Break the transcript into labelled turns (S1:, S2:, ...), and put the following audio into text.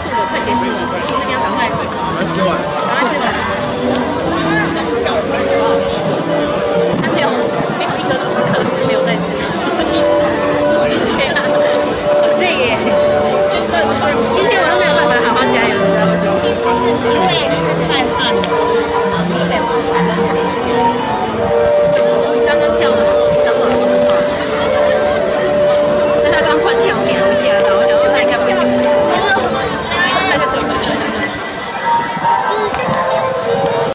S1: 束了快结束了那你要赶快吃完赶快吃完还没有没有一个时刻是没有在吃很累耶。今天我都没有办法好好加油你知道为什么吗？
S2: 因为是害怕的